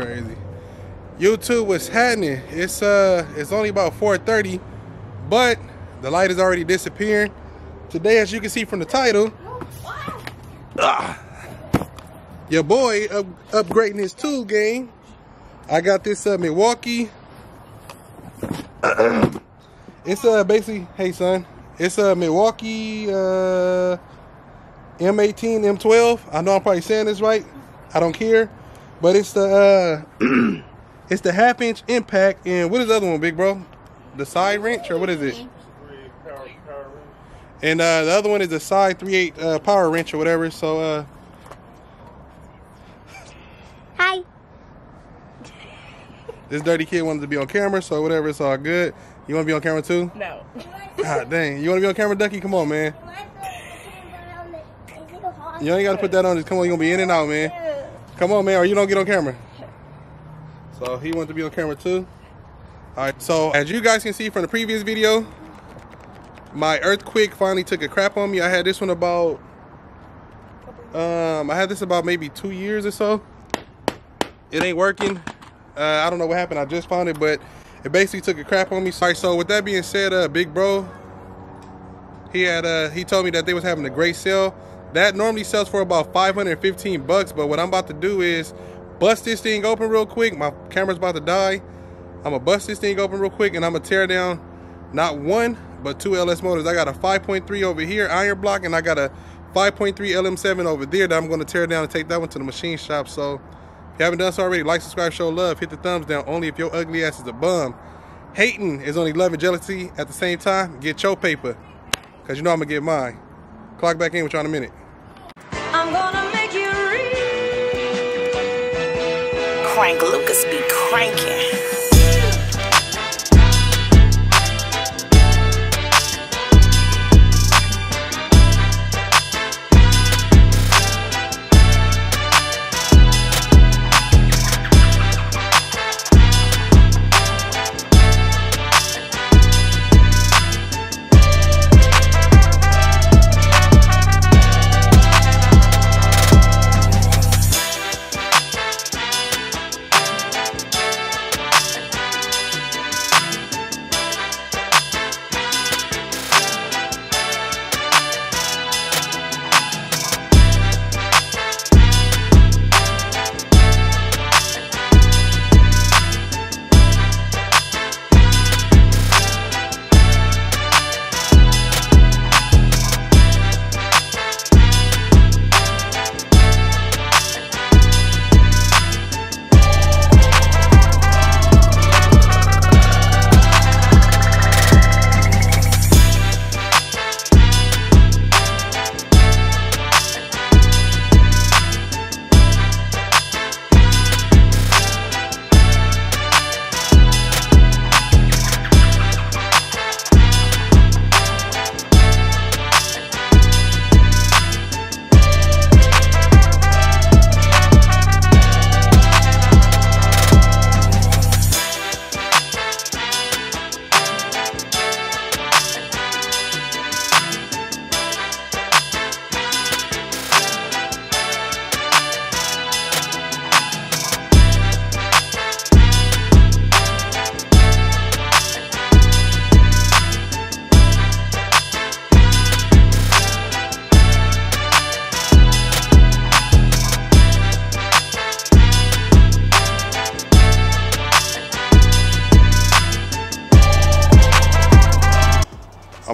crazy. YouTube, what's happening? It's uh, it's only about 4:30, but the light is already disappearing. Today, as you can see from the title, ah, your boy up, upgrading his tool game. I got this uh, Milwaukee. it's uh basically, hey son, it's a Milwaukee uh M18, M12. I know I'm probably saying this right. I don't care, but it's the uh it's the half inch impact. And what is the other one, big bro? The side wrench or what is it? And uh, the other one is the side 3/8 uh, power wrench or whatever. So uh, Hi. this dirty kid wanted to be on camera, so whatever, it's all good. You want to be on camera too? No. God dang, you want to be on camera, Ducky? Come on, man. You ain't got to put that on. Just come on, You're gonna be in and out, man. Come on, man, or you don't get on camera. So he wanted to be on camera too. All right, so as you guys can see from the previous video, my earthquake finally took a crap on me. I had this one about, um, I had this about maybe two years or so. It ain't working. Uh, I don't know what happened. I just found it, but it basically took a crap on me. Sorry. So with that being said, uh, big bro, he had uh, he told me that they was having a great sale. That normally sells for about 515 bucks, but what I'm about to do is bust this thing open real quick. My camera's about to die. I'm gonna bust this thing open real quick and I'm gonna tear down not one, but two LS motors. I got a 5.3 over here, iron block, and I got a 5.3 LM7 over there that I'm gonna tear down and take that one to the machine shop. So if you haven't done so already, like, subscribe, show love, hit the thumbs down. Only if your ugly ass is a bum. Hating is only love and jealousy at the same time. Get your paper, cause you know I'm gonna get mine. Clock back in with y'all in a minute. Crank Lucas be cranking.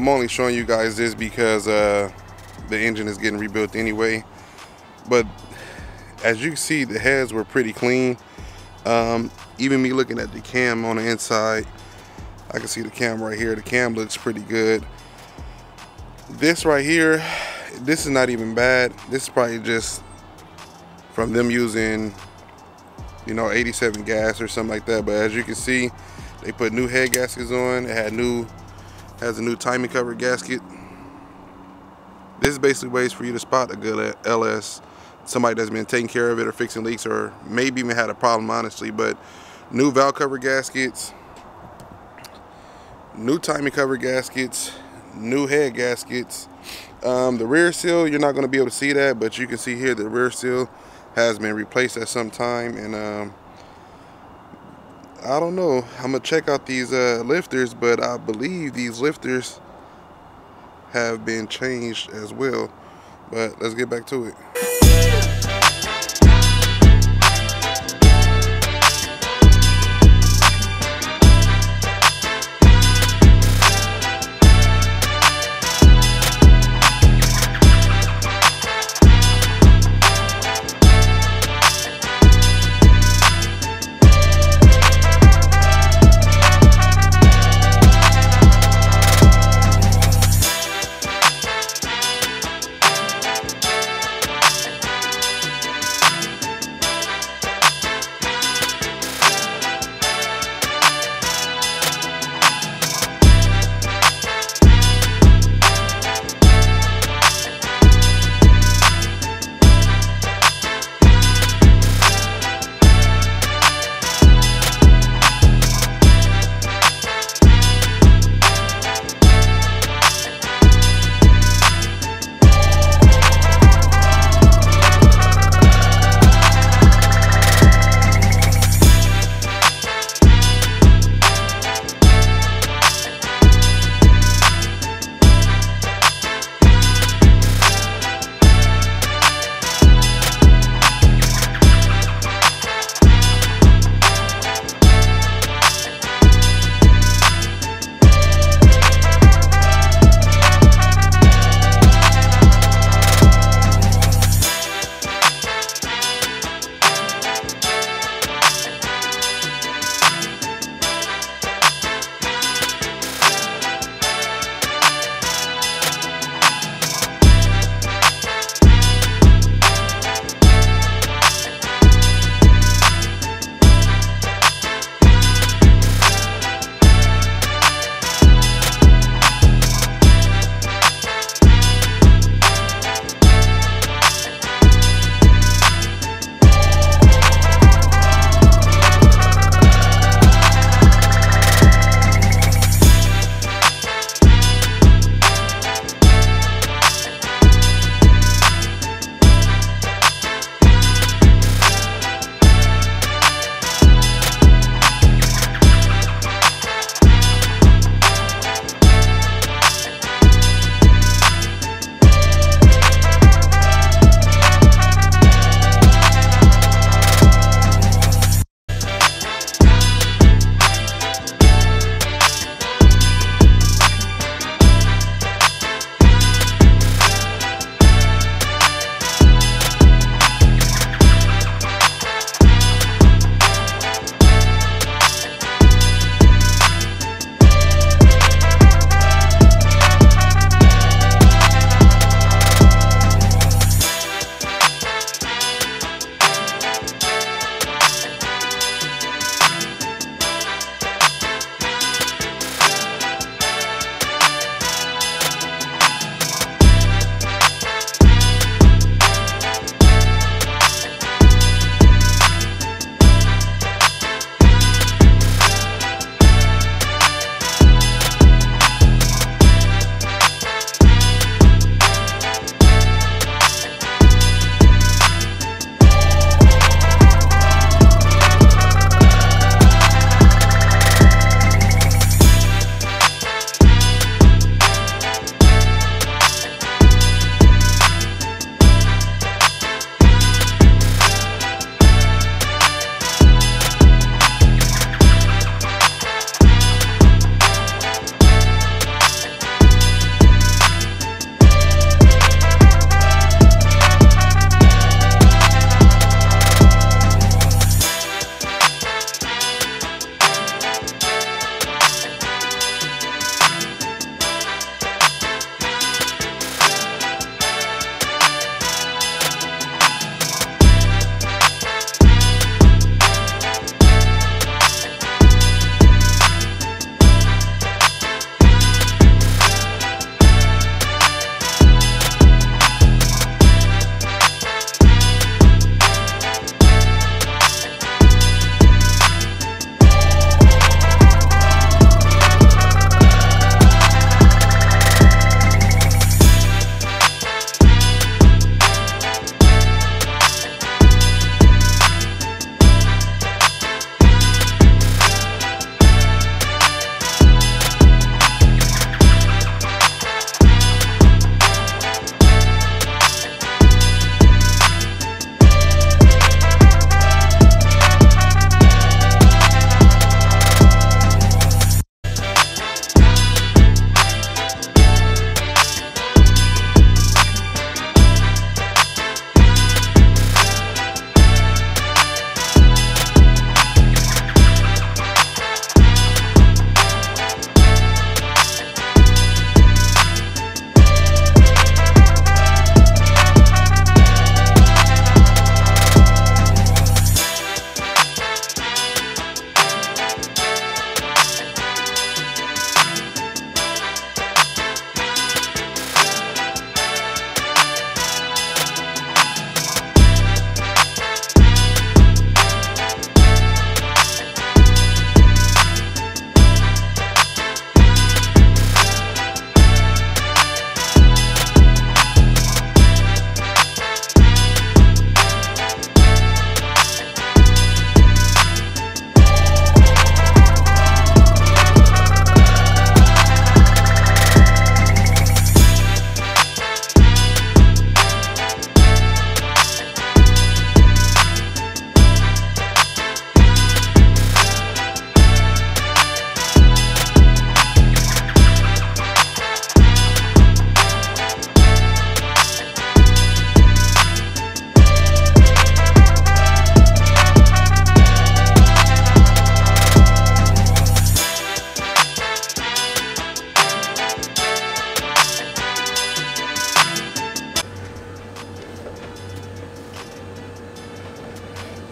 I'm only showing you guys this because uh, the engine is getting rebuilt anyway. But as you can see, the heads were pretty clean. Um, even me looking at the cam on the inside, I can see the cam right here. The cam looks pretty good. This right here, this is not even bad. This is probably just from them using, you know, 87 gas or something like that. But as you can see, they put new head gaskets on. It had new has a new timing cover gasket. This is basically ways for you to spot a good LS. Somebody that's been taking care of it or fixing leaks or maybe even had a problem honestly. But new valve cover gaskets, new timing cover gaskets, new head gaskets. Um, the rear seal, you're not going to be able to see that, but you can see here the rear seal has been replaced at some time. And um, I don't know. I'm gonna check out these uh, lifters, but I believe these lifters have been changed as well. But let's get back to it.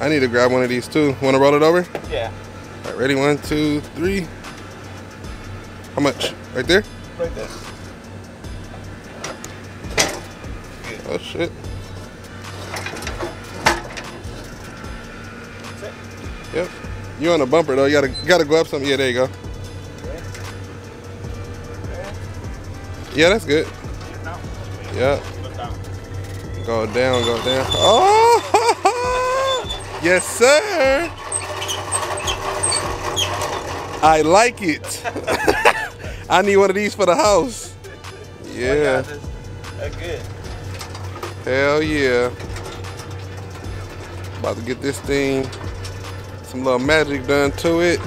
I need to grab one of these too. Want to roll it over? Yeah. All right, ready? One, two, three. How much? Right there? Right there. Oh shit. Yep. You on the bumper though? You gotta gotta go up some. Yeah, there you go. Yeah, that's good. Yep. Go down, go down. Oh, yes, sir. I like it. I need one of these for the house. Yeah. That's good. Hell yeah. About to get this thing, some little magic done to it.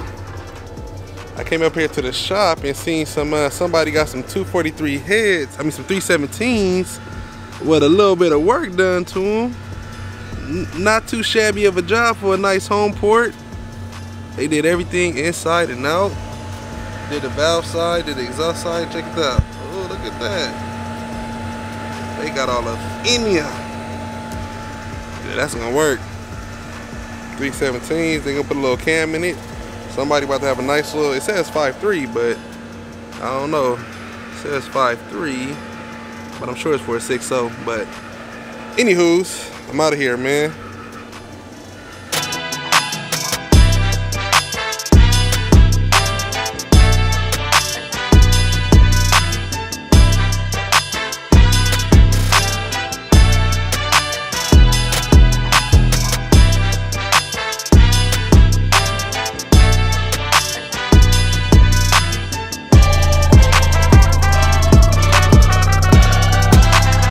I came up here to the shop and seen some, uh, somebody got some 243 heads, I mean some 317s with a little bit of work done to them. Not too shabby of a job for a nice home port. They did everything inside and out. Did the valve side, did the exhaust side, check it out. Oh, look at that. They got all of India. Yeah, that's gonna work. 317s, they gonna put a little cam in it. Somebody about to have a nice little, it says 5.3, but I don't know. It says 5.3, but I'm sure it's for a 6.0. But anywho's, I'm out of here, man.